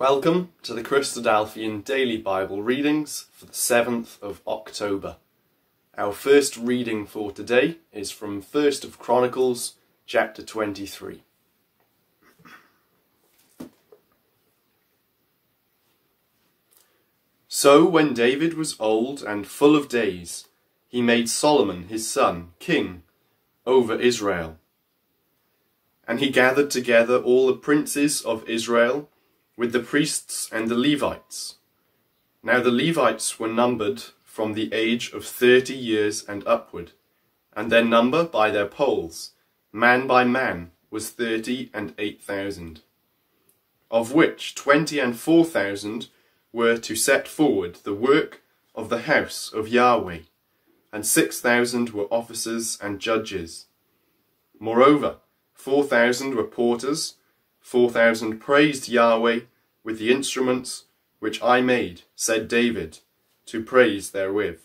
Welcome to the Christadelphian Daily Bible Readings for the 7th of October. Our first reading for today is from 1st of Chronicles chapter 23. So when David was old and full of days, he made Solomon his son king over Israel. And he gathered together all the princes of Israel with the priests and the Levites. Now the Levites were numbered from the age of thirty years and upward, and their number by their polls, man by man, was thirty and eight thousand, of which twenty and four thousand were to set forward the work of the house of Yahweh, and six thousand were officers and judges. Moreover, four thousand were porters, four thousand praised Yahweh with the instruments which I made, said David, to praise therewith.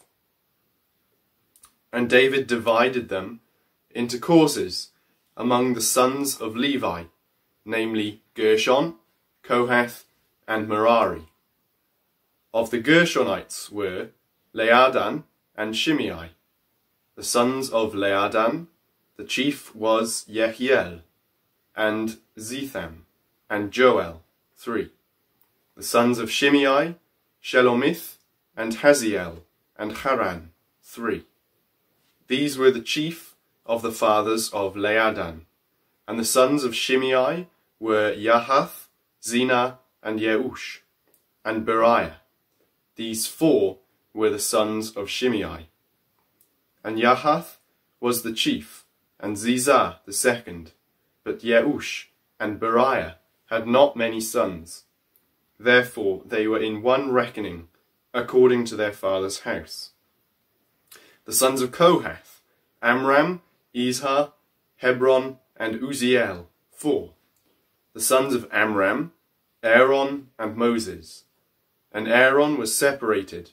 And David divided them into courses among the sons of Levi, namely Gershon, Kohath, and Merari. Of the Gershonites were Laadan and Shimei. The sons of Laadan, the chief was Yehiel, and Zetham, and Joel, three. The sons of Shimei, Shelomith, and Haziel, and Haran, three. These were the chief of the fathers of Laadan. And the sons of Shimei were Yahath, Zina, and Yeush, and Beriah. These four were the sons of Shimei. And Yahath was the chief, and Zizah the second. But Yeush and Beriah had not many sons. Therefore they were in one reckoning, according to their father's house. The sons of Kohath, Amram, Izhar, Hebron, and Uzziel, four. The sons of Amram, Aaron, and Moses. And Aaron was separated,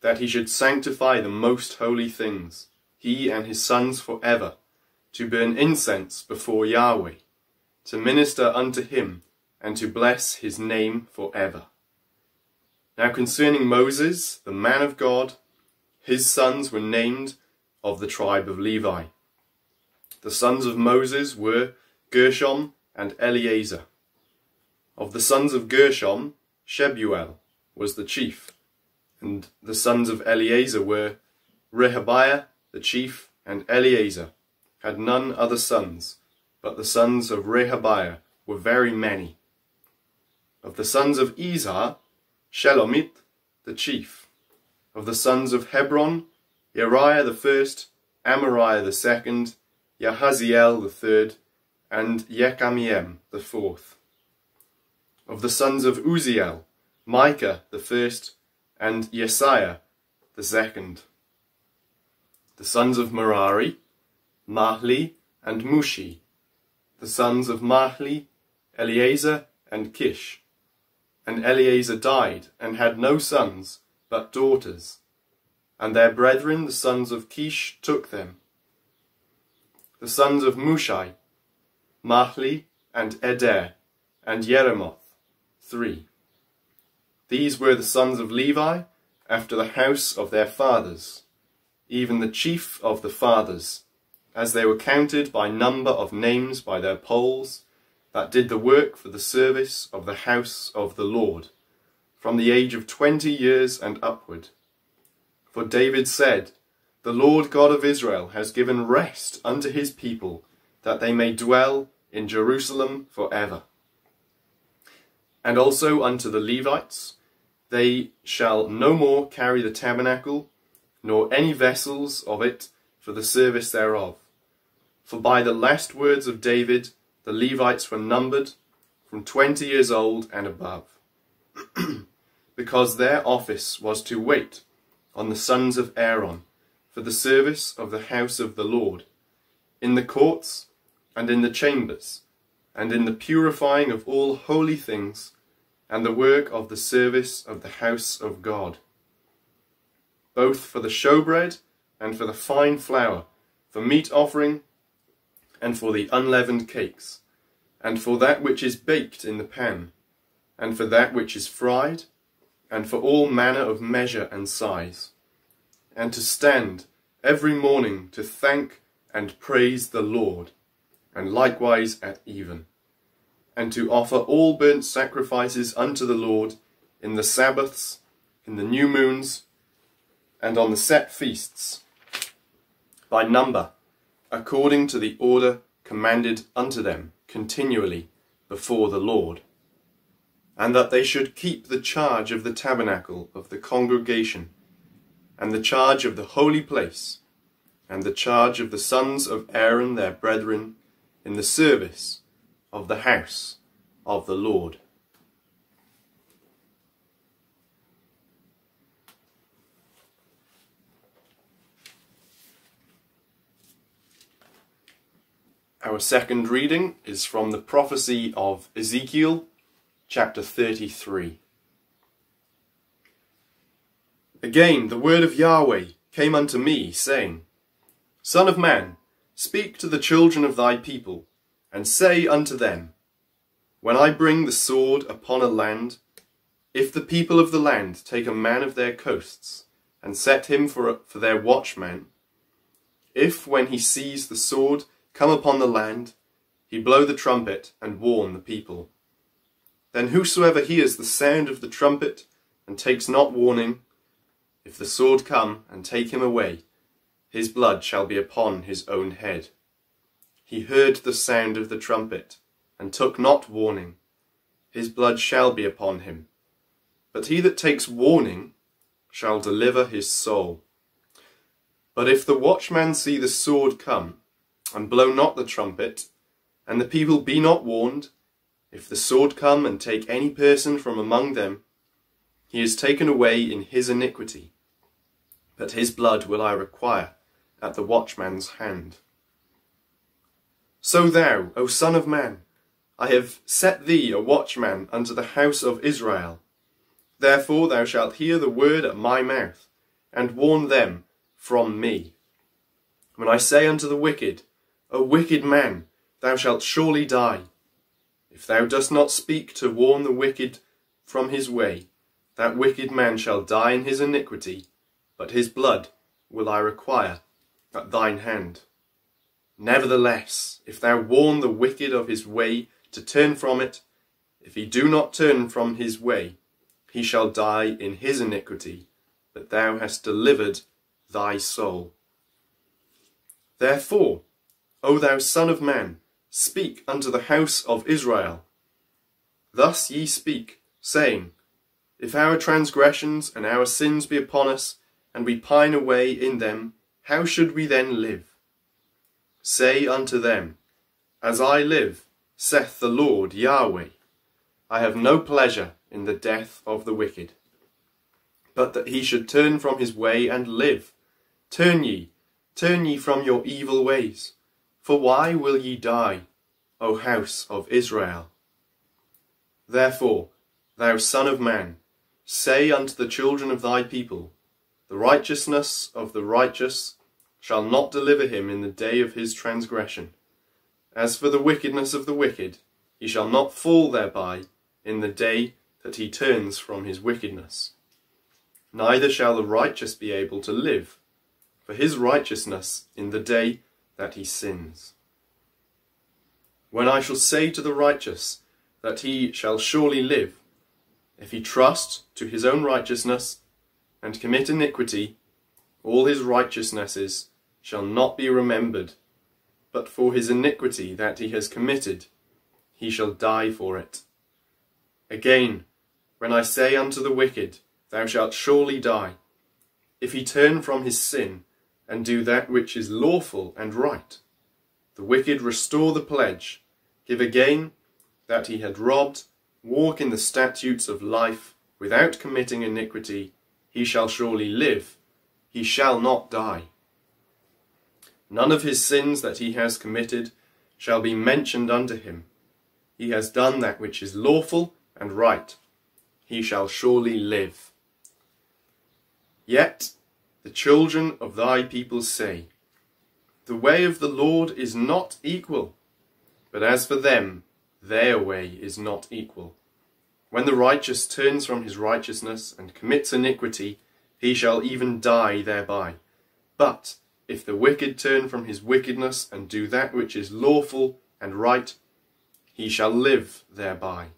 that he should sanctify the most holy things, he and his sons for ever, to burn incense before Yahweh, to minister unto him, and to bless his name for ever. Now concerning Moses, the man of God, his sons were named of the tribe of Levi. The sons of Moses were Gershom and Eliezer. Of the sons of Gershom, Shebuel, was the chief, and the sons of Eliezer were Rehabiah the chief, and Eliezer had none other sons, but the sons of Rehabiah were very many. Of the sons of Izhar, Shelomith the chief. Of the sons of Hebron, Uriah the first, Amariah the second, Yahaziel the third, and Yekamiam the fourth. Of the sons of Uzziel, Micah the first, and Yesiah the second. The sons of Merari, Mahli and Mushi. The sons of Mahli, Eleazar and Kish. And Eleazar died, and had no sons, but daughters. And their brethren, the sons of Kish, took them. The sons of Mushai, Mahli, and Eder, and Jeremoth, three. These were the sons of Levi, after the house of their fathers, even the chief of the fathers, as they were counted by number of names by their polls, that did the work for the service of the house of the Lord, from the age of twenty years and upward. For David said, The Lord God of Israel has given rest unto his people, that they may dwell in Jerusalem for ever and also unto the Levites, they shall no more carry the tabernacle, nor any vessels of it for the service thereof. For by the last words of David, the Levites were numbered from twenty years old and above, because their office was to wait on the sons of Aaron for the service of the house of the Lord, in the courts and in the chambers, and in the purifying of all holy things, and the work of the service of the house of God, both for the showbread and for the fine flour, for meat offering and for the unleavened cakes, and for that which is baked in the pan, and for that which is fried, and for all manner of measure and size, and to stand every morning to thank and praise the Lord, and likewise at even, and to offer all burnt sacrifices unto the Lord in the Sabbaths, in the new moons, and on the set feasts, by number, according to the order commanded unto them continually before the Lord, and that they should keep the charge of the tabernacle of the congregation, and the charge of the holy place, and the charge of the sons of Aaron their brethren, in the service of the house of the Lord. Our second reading is from the prophecy of Ezekiel, chapter 33. Again, the word of Yahweh came unto me, saying, Son of man, speak to the children of thy people, and say unto them, When I bring the sword upon a land, if the people of the land take a man of their coasts, and set him for, for their watchman, if when he sees the sword come upon the land, he blow the trumpet and warn the people. Then whosoever hears the sound of the trumpet and takes not warning, if the sword come and take him away, his blood shall be upon his own head. He heard the sound of the trumpet and took not warning, his blood shall be upon him. But he that takes warning shall deliver his soul. But if the watchman see the sword come, and blow not the trumpet, and the people be not warned, if the sword come and take any person from among them, he is taken away in his iniquity, but his blood will I require at the watchman's hand. So thou, O Son of Man, I have set thee a watchman unto the house of Israel. Therefore thou shalt hear the word at my mouth, and warn them from me. When I say unto the wicked, O wicked man, thou shalt surely die. If thou dost not speak to warn the wicked from his way, that wicked man shall die in his iniquity, but his blood will I require at thine hand. Nevertheless, if thou warn the wicked of his way to turn from it, if he do not turn from his way, he shall die in his iniquity, but thou hast delivered thy soul. Therefore, O thou Son of Man, speak unto the house of Israel. Thus ye speak, saying, If our transgressions and our sins be upon us, and we pine away in them, how should we then live? Say unto them, As I live, saith the Lord Yahweh, I have no pleasure in the death of the wicked, but that he should turn from his way and live. Turn ye, turn ye from your evil ways. For why will ye die, O house of Israel? Therefore, thou Son of Man, say unto the children of thy people, The righteousness of the righteous shall not deliver him in the day of his transgression. As for the wickedness of the wicked, he shall not fall thereby in the day that he turns from his wickedness. Neither shall the righteous be able to live, for his righteousness in the day that he sins. When I shall say to the righteous that he shall surely live, if he trust to his own righteousness and commit iniquity, all his righteousnesses shall not be remembered, but for his iniquity that he has committed, he shall die for it. Again, when I say unto the wicked, Thou shalt surely die, if he turn from his sin and do that which is lawful and right. The wicked restore the pledge, give again that he had robbed, walk in the statutes of life without committing iniquity, he shall surely live, he shall not die. None of his sins that he has committed shall be mentioned unto him. He has done that which is lawful and right. He shall surely live. Yet the children of thy people say, The way of the Lord is not equal, but as for them, their way is not equal. When the righteous turns from his righteousness and commits iniquity, he shall even die thereby. But if the wicked turn from his wickedness and do that which is lawful and right, he shall live thereby.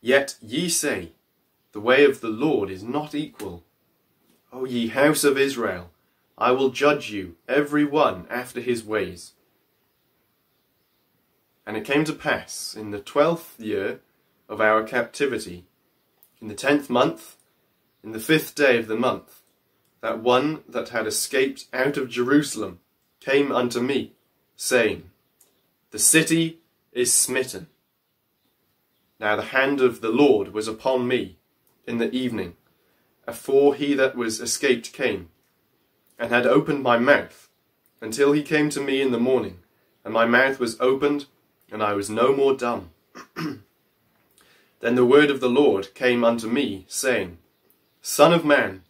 Yet ye say, The way of the Lord is not equal. O ye house of Israel, I will judge you, every one after his ways. And it came to pass in the twelfth year of our captivity, in the tenth month, in the fifth day of the month, that one that had escaped out of Jerusalem came unto me, saying, The city is smitten. Now the hand of the Lord was upon me in the evening, afore he that was escaped came, and had opened my mouth, until he came to me in the morning, and my mouth was opened, and I was no more dumb. then the word of the Lord came unto me, saying, Son of man,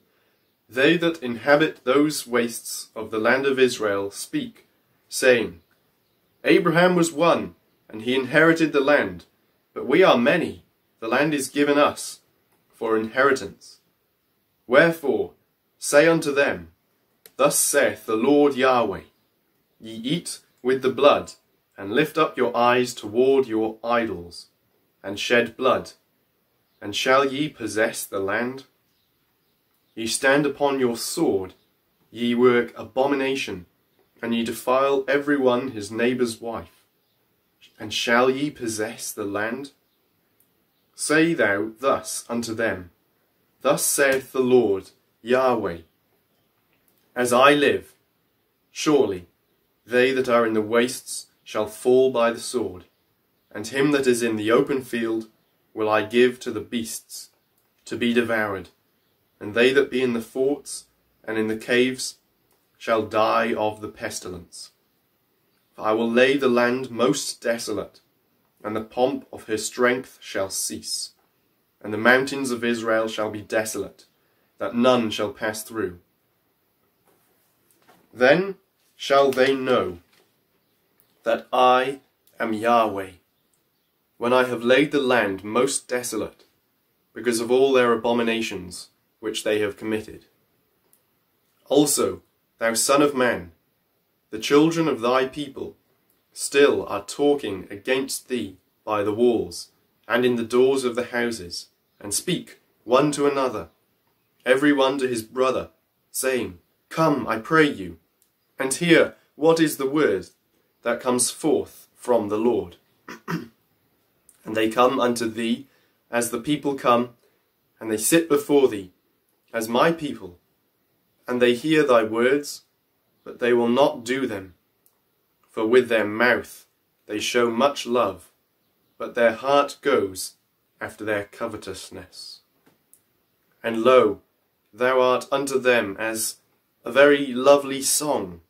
they that inhabit those wastes of the land of Israel speak, saying, Abraham was one, and he inherited the land, but we are many, the land is given us for inheritance. Wherefore, say unto them, Thus saith the Lord Yahweh, Ye eat with the blood, and lift up your eyes toward your idols, and shed blood, and shall ye possess the land? Ye stand upon your sword, ye work abomination, and ye defile every one his neighbour's wife. And shall ye possess the land? Say thou thus unto them, Thus saith the Lord, Yahweh, As I live, surely they that are in the wastes shall fall by the sword, and him that is in the open field will I give to the beasts, to be devoured and they that be in the forts and in the caves shall die of the pestilence. For I will lay the land most desolate, and the pomp of her strength shall cease, and the mountains of Israel shall be desolate, that none shall pass through. Then shall they know that I am Yahweh, when I have laid the land most desolate, because of all their abominations, which they have committed. Also, thou son of man, the children of thy people still are talking against thee by the walls and in the doors of the houses, and speak one to another, every one to his brother, saying, Come, I pray you, and hear what is the word that comes forth from the Lord. and they come unto thee as the people come, and they sit before thee as my people, and they hear thy words, but they will not do them. For with their mouth they show much love, but their heart goes after their covetousness. And lo, thou art unto them as a very lovely song,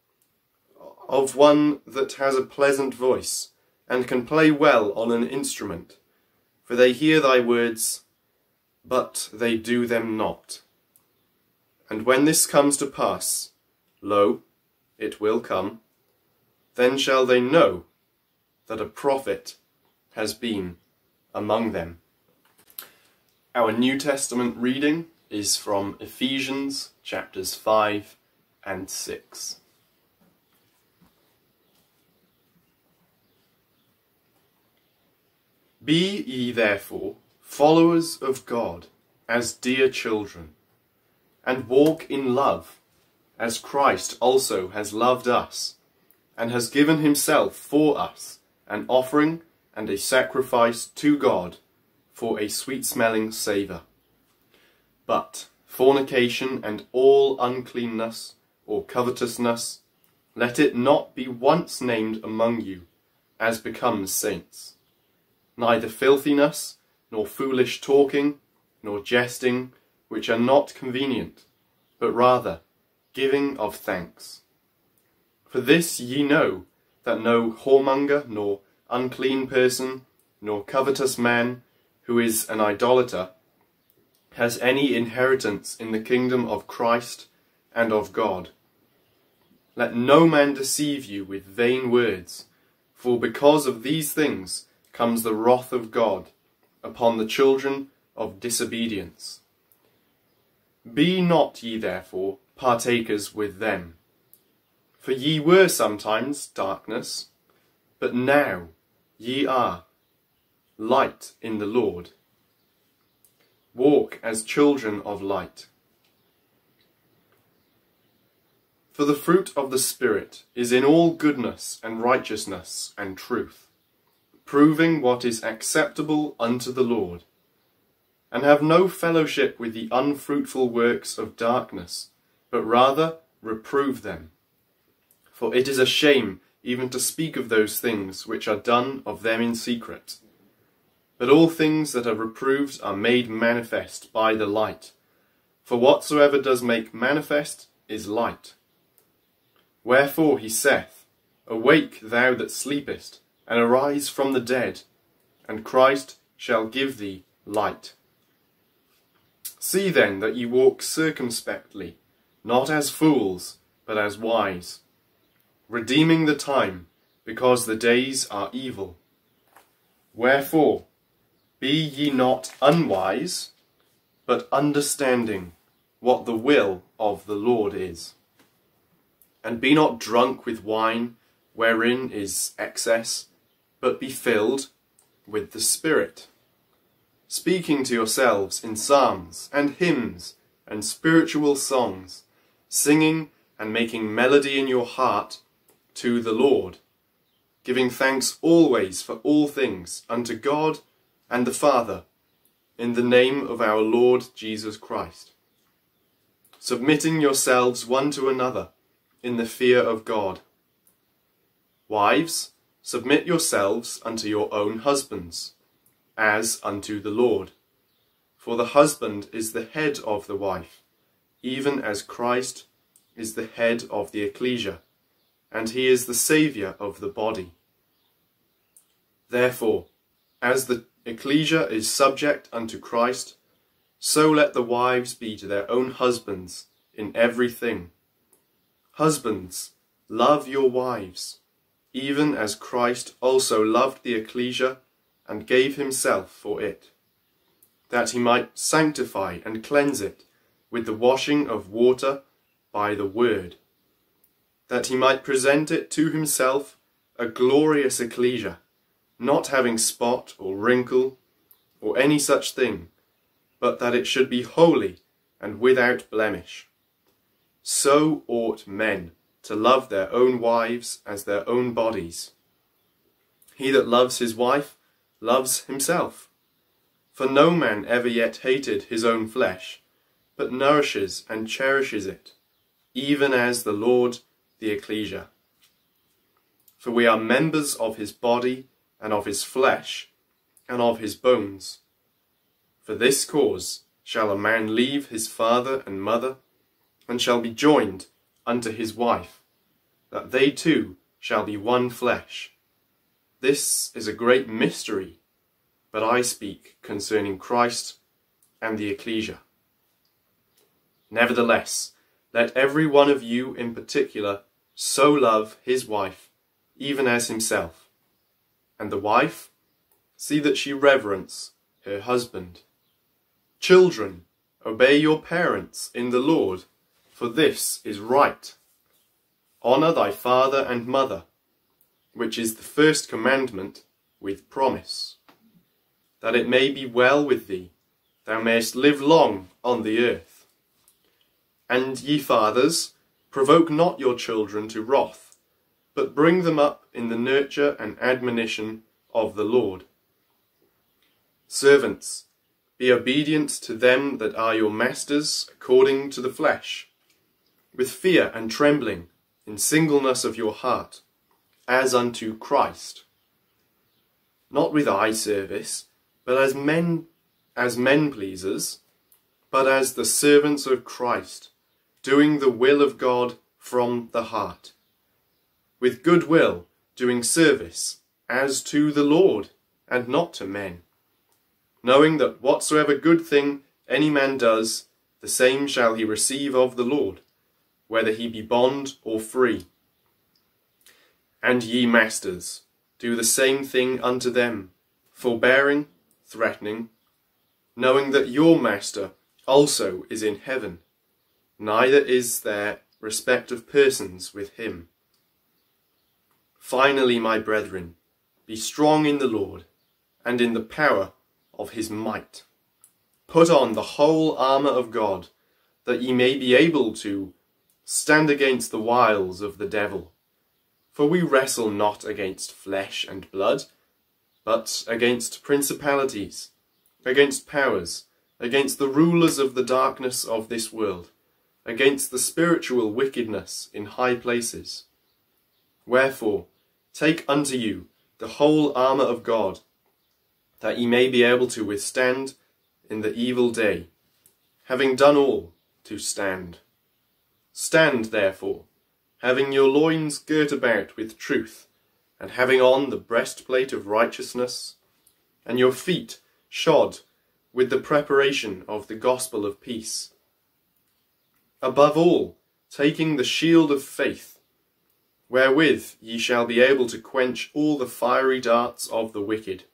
of one that has a pleasant voice, and can play well on an instrument. For they hear thy words, but they do them not. And when this comes to pass, lo, it will come, then shall they know that a prophet has been among them. Our New Testament reading is from Ephesians chapters 5 and 6. Be ye therefore followers of God as dear children and walk in love, as Christ also has loved us, and has given himself for us, an offering and a sacrifice to God for a sweet-smelling savour. But fornication and all uncleanness or covetousness, let it not be once named among you, as becomes saints. Neither filthiness, nor foolish talking, nor jesting, which are not convenient, but rather giving of thanks. For this ye know, that no whoremonger, nor unclean person, nor covetous man, who is an idolater, has any inheritance in the kingdom of Christ and of God. Let no man deceive you with vain words, for because of these things comes the wrath of God upon the children of disobedience. Be not ye therefore partakers with them. For ye were sometimes darkness, but now ye are light in the Lord. Walk as children of light. For the fruit of the Spirit is in all goodness and righteousness and truth, proving what is acceptable unto the Lord. And have no fellowship with the unfruitful works of darkness, but rather reprove them. For it is a shame even to speak of those things which are done of them in secret. But all things that are reproved are made manifest by the light. For whatsoever does make manifest is light. Wherefore he saith, Awake, thou that sleepest, and arise from the dead, and Christ shall give thee light. See then that ye walk circumspectly, not as fools, but as wise, redeeming the time, because the days are evil. Wherefore, be ye not unwise, but understanding what the will of the Lord is. And be not drunk with wine, wherein is excess, but be filled with the Spirit, speaking to yourselves in psalms and hymns and spiritual songs, singing and making melody in your heart to the Lord, giving thanks always for all things unto God and the Father, in the name of our Lord Jesus Christ, submitting yourselves one to another in the fear of God. Wives, submit yourselves unto your own husbands, as unto the Lord. For the husband is the head of the wife, even as Christ is the head of the ecclesia and he is the Saviour of the body. Therefore, as the ecclesia is subject unto Christ, so let the wives be to their own husbands in everything. Husbands, love your wives, even as Christ also loved the ecclesia and gave himself for it, that he might sanctify and cleanse it with the washing of water by the word that he might present it to himself a glorious ecclesia, not having spot or wrinkle or any such thing, but that it should be holy and without blemish. So ought men to love their own wives as their own bodies. He that loves his wife loves himself. For no man ever yet hated his own flesh, but nourishes and cherishes it, even as the Lord the ecclesia. For we are members of his body and of his flesh and of his bones. For this cause shall a man leave his father and mother, and shall be joined unto his wife, that they two shall be one flesh. This is a great mystery, but I speak concerning Christ and the ecclesia. Nevertheless, let every one of you in particular so love his wife, even as himself. And the wife, see that she reverence her husband. Children, obey your parents in the Lord, for this is right. Honour thy father and mother, which is the first commandment with promise, that it may be well with thee, thou mayest live long on the earth. And ye fathers, Provoke not your children to wrath, but bring them up in the nurture and admonition of the Lord. Servants, be obedient to them that are your masters according to the flesh, with fear and trembling, in singleness of your heart, as unto Christ. Not with eye service, but as men as men pleasers, but as the servants of Christ doing the will of God from the heart, with good will doing service as to the Lord and not to men, knowing that whatsoever good thing any man does, the same shall he receive of the Lord, whether he be bond or free. And ye masters, do the same thing unto them, forbearing, threatening, knowing that your Master also is in heaven, neither is there respect of persons with him. Finally, my brethren, be strong in the Lord and in the power of his might. Put on the whole armour of God, that ye may be able to stand against the wiles of the devil. For we wrestle not against flesh and blood, but against principalities, against powers, against the rulers of the darkness of this world, against the spiritual wickedness in high places. Wherefore, take unto you the whole armour of God, that ye may be able to withstand in the evil day, having done all to stand. Stand therefore, having your loins girt about with truth, and having on the breastplate of righteousness, and your feet shod with the preparation of the gospel of peace. Above all, taking the shield of faith, wherewith ye shall be able to quench all the fiery darts of the wicked,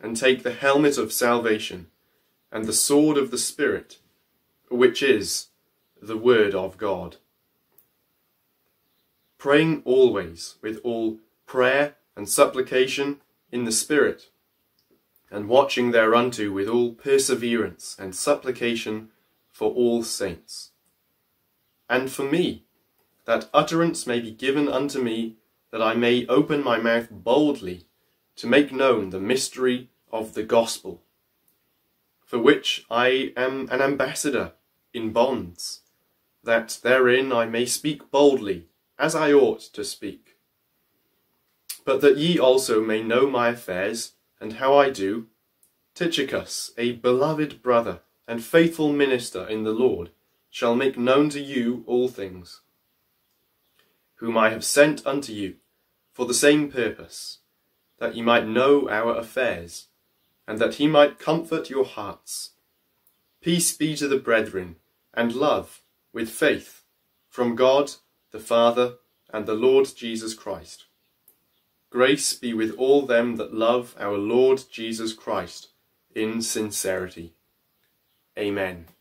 and take the helmet of salvation, and the sword of the Spirit, which is the Word of God. Praying always with all prayer and supplication in the Spirit, and watching thereunto with all perseverance and supplication for all saints. And for me, that utterance may be given unto me, that I may open my mouth boldly to make known the mystery of the gospel, for which I am an ambassador in bonds, that therein I may speak boldly, as I ought to speak. But that ye also may know my affairs, and how I do, Tychicus, a beloved brother and faithful minister in the Lord, shall make known to you all things, whom I have sent unto you for the same purpose, that ye might know our affairs, and that he might comfort your hearts. Peace be to the brethren, and love, with faith, from God the Father and the Lord Jesus Christ. Grace be with all them that love our Lord Jesus Christ in sincerity. Amen.